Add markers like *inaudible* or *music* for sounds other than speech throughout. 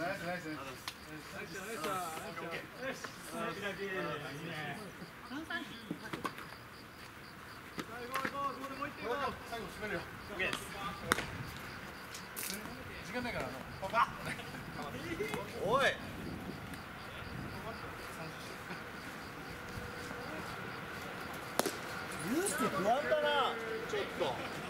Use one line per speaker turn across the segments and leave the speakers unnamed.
おいユースって不なちょっと。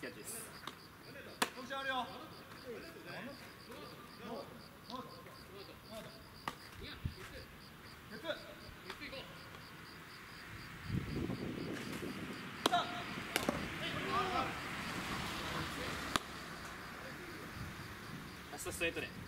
ス
キャッチです。ストレートで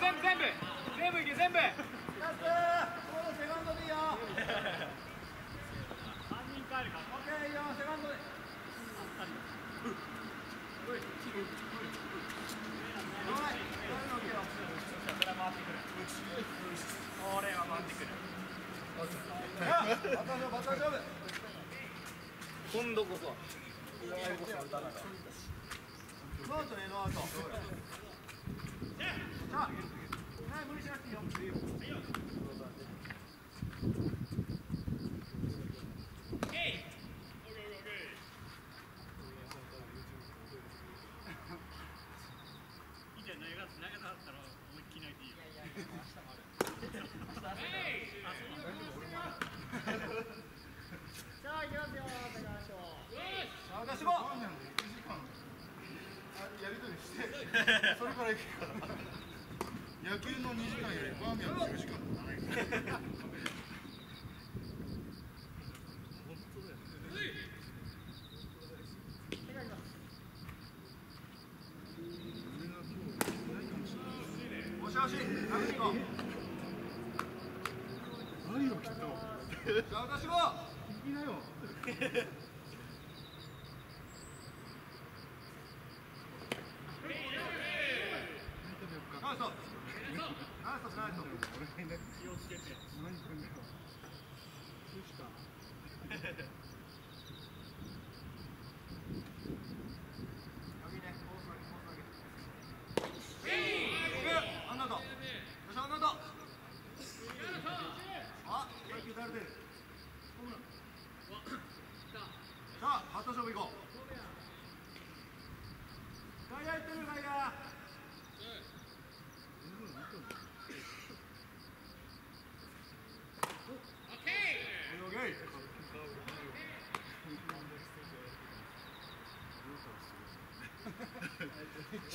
全
部全部全部いけ全部
ラスこのセカンドでいいよ
三人帰るか
ら OK いいよセカンドで
これは回ってくる。今度こそ。
ノートねノート。*laughs* *laughs*
それから行くから。野球の2時間よりバーミヤンの4時間長い私も
行
きなよ。
没事没事，没事。*laughs*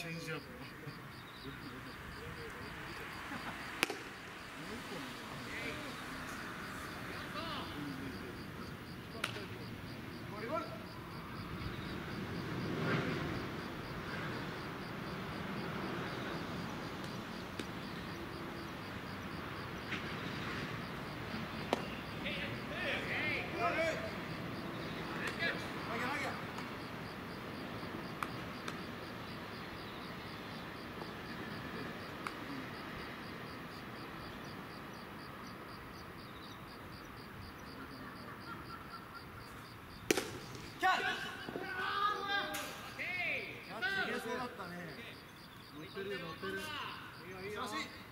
change up. serio, no, serio.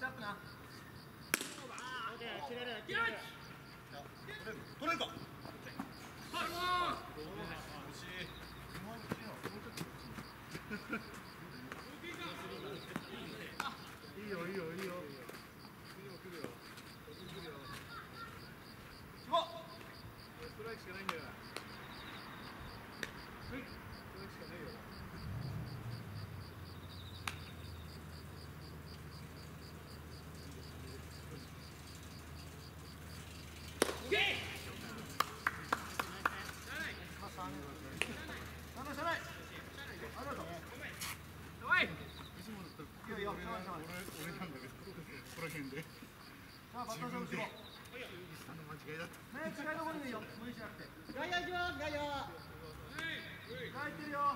チアップ
な取れるか。
いいよいいよいいよ
行こ
ストライクしかないんだよストライクしかないよ
うなんだしゃないありがとう
おい
いつもだったら
いいよいいよ
俺
しゃないしゃない
俺俺なんだけどここら辺で
さあバッター勝負しよう
あの間違い。だった
ね違いどころでいいよ無理しなくて
外野行きます外野
書いてるよ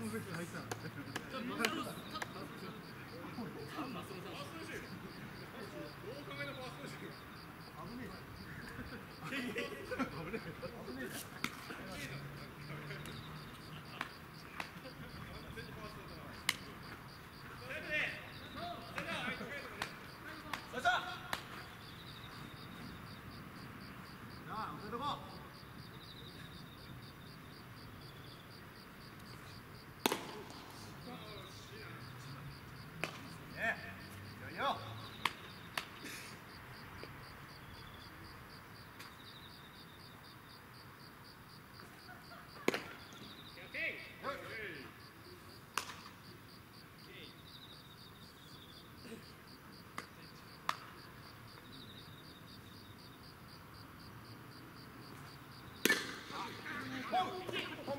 ームベース入った
よっしゃなあおめでとうねいいよいいよ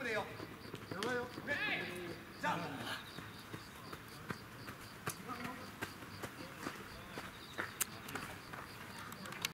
ホームホームでよ。
やばいよ。
ね。じゃあ。